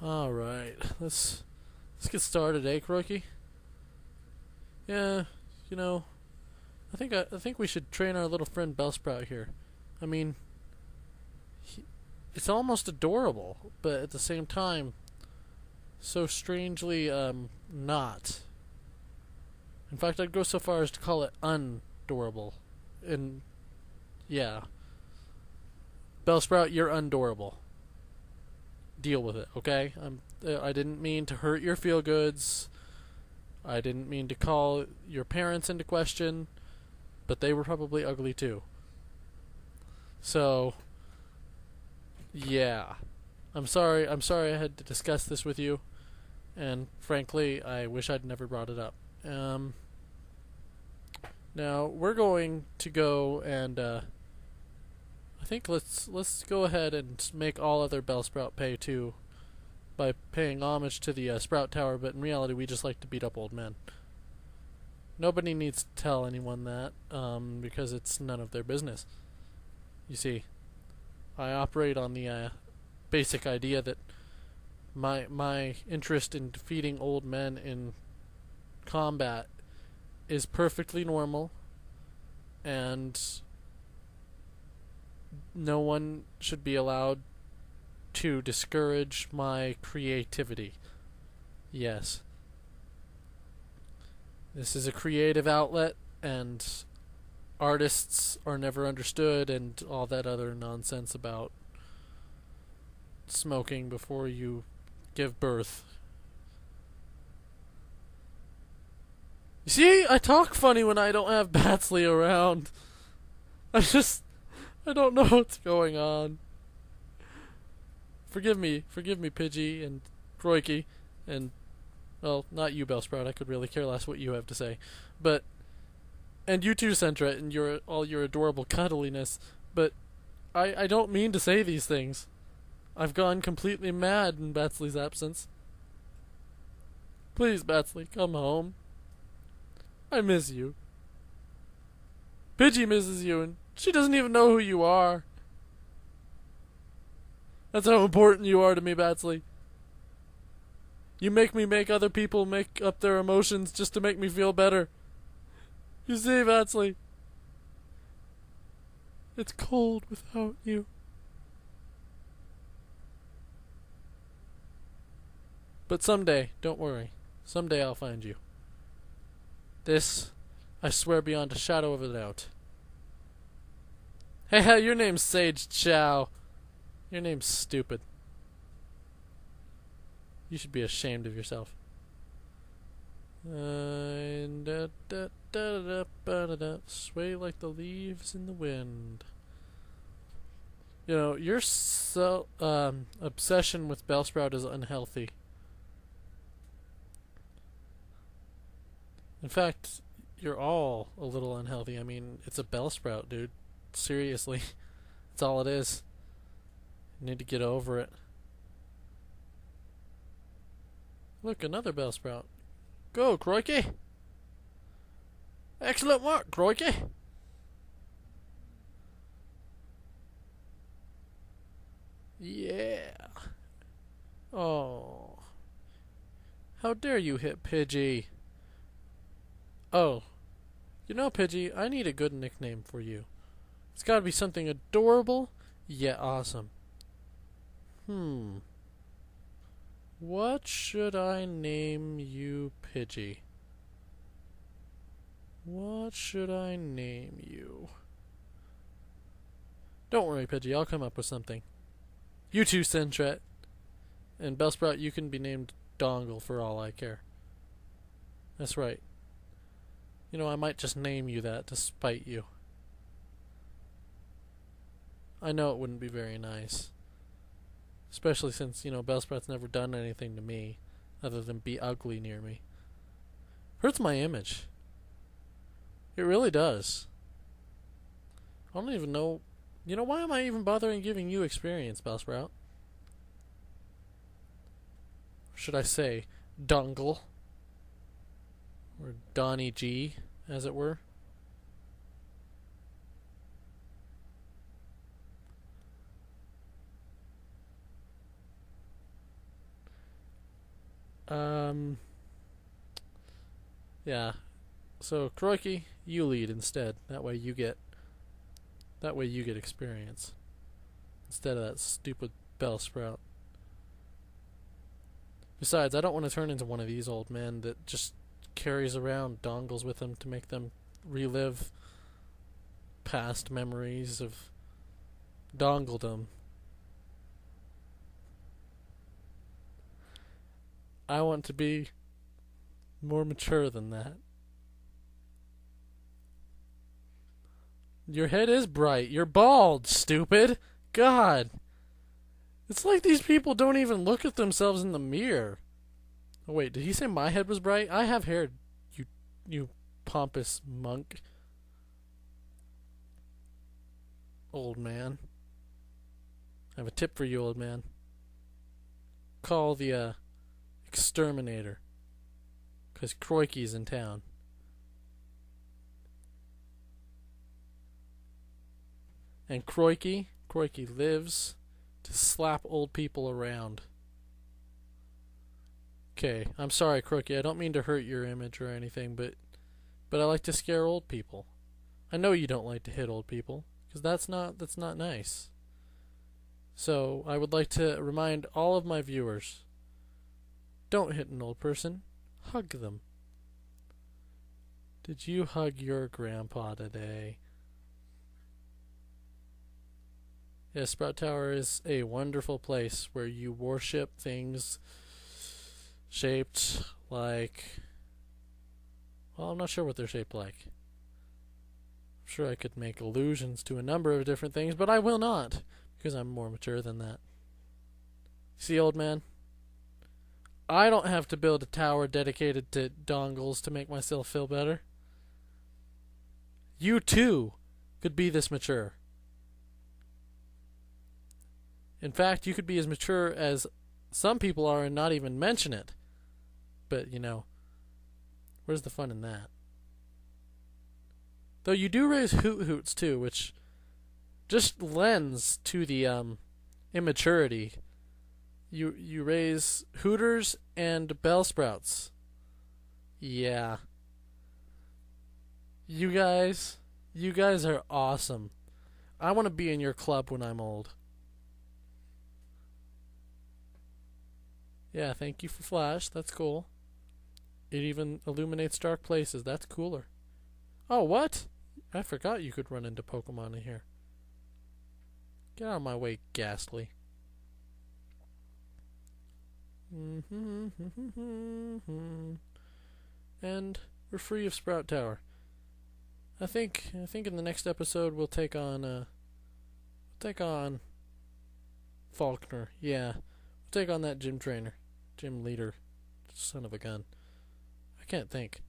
All right, let's let's get started, eh, Crikey? Yeah, you know, I think I, I think we should train our little friend Bellsprout here. I mean, he, it's almost adorable, but at the same time, so strangely um not. In fact, I'd go so far as to call it undorable. And yeah, Bellsprout, you're undorable deal with it, okay? I'm, uh, I didn't mean to hurt your feel goods. I didn't mean to call your parents into question, but they were probably ugly too. So, yeah. I'm sorry. I'm sorry I had to discuss this with you, and frankly, I wish I'd never brought it up. Um, now we're going to go and uh, I think let's let's go ahead and make all other Bellsprout pay too, by paying homage to the uh, Sprout Tower. But in reality, we just like to beat up old men. Nobody needs to tell anyone that, um, because it's none of their business. You see, I operate on the uh, basic idea that my my interest in defeating old men in combat is perfectly normal, and no one should be allowed to discourage my creativity. Yes. This is a creative outlet, and artists are never understood, and all that other nonsense about smoking before you give birth. You see, I talk funny when I don't have Batsly around. I just I don't know what's going on. Forgive me, forgive me, Pidgey and Kroiki, and well, not you, Bellsprout. I could really care less what you have to say, but and you too, Sentret, and your all your adorable cuddliness. But I I don't mean to say these things. I've gone completely mad in Batsly's absence. Please, Batsly, come home. I miss you. Pidgey misses you, and she doesn't even know who you are. That's how important you are to me, Batsly. You make me make other people make up their emotions just to make me feel better. You see, Batsly? It's cold without you. But someday, don't worry. Someday I'll find you. This, I swear beyond a shadow of a doubt. Hey, your name's Sage Chow. Your name's stupid. You should be ashamed of yourself. Sway like the leaves in the wind. You know, your so, um, obsession with Bellsprout is unhealthy. In fact, you're all a little unhealthy. I mean, it's a Bellsprout, dude. Seriously. That's all it is. You need to get over it. Look, another Bellsprout. Go, Crikey! Excellent work, Crikey! Yeah. Oh. How dare you hit Pidgey? Oh. You know, Pidgey, I need a good nickname for you. It's got to be something adorable yet awesome. Hmm. What should I name you, Pidgey? What should I name you? Don't worry, Pidgey, I'll come up with something. You too, Sentret. And Bellsprout, you can be named Dongle for all I care. That's right. You know, I might just name you that to spite you. I know it wouldn't be very nice. Especially since, you know, Bellsprout's never done anything to me other than be ugly near me. Hurts my image. It really does. I don't even know. You know, why am I even bothering giving you experience, Bellsprout? should I say, Dungle? Or Donnie G, as it were? Um. Yeah. So Kroiki, you lead instead. That way you get. That way you get experience. Instead of that stupid Bellsprout. Besides, I don't want to turn into one of these old men that just carries around dongles with them to make them relive past memories of dongledom. I want to be more mature than that. Your head is bright. You're bald, stupid. God. It's like these people don't even look at themselves in the mirror. Oh, wait, did he say my head was bright? I have hair, you you pompous monk. Old man. I have a tip for you, old man. Call the uh, exterminator. Because Kroiki's in town. And Kroiki, Kroiki lives to slap old people around. Okay, I'm sorry, Kroiki. I don't mean to hurt your image or anything, but but I like to scare old people. I know you don't like to hit old people because that's not that's not nice. So, I would like to remind all of my viewers don't hit an old person, hug them. Did you hug your grandpa today? Yes, Sprout Tower is a wonderful place where you worship things shaped like. Well, I'm not sure what they're shaped like. I'm sure I could make allusions to a number of different things, but I will not, because I'm more mature than that. See, old man? I don't have to build a tower dedicated to dongles to make myself feel better. You too could be this mature. In fact, you could be as mature as some people are and not even mention it. But, you know, where's the fun in that? Though you do raise Hoothoots too, which just lends to the um, immaturity. You you raise hooters and Bellsprouts. Yeah. You guys, you guys are awesome. I want to be in your club when I'm old. Yeah, thank you for Flash. That's cool. It even illuminates dark places. That's cooler. Oh, what? I forgot you could run into Pokemon in here. Get out of my way, Gastly. And we're free of Sprout Tower. I think I think in the next episode we'll take on uh we'll take on Falkner. Yeah. We'll take on that gym trainer. Gym leader. Son of a gun. I can't think.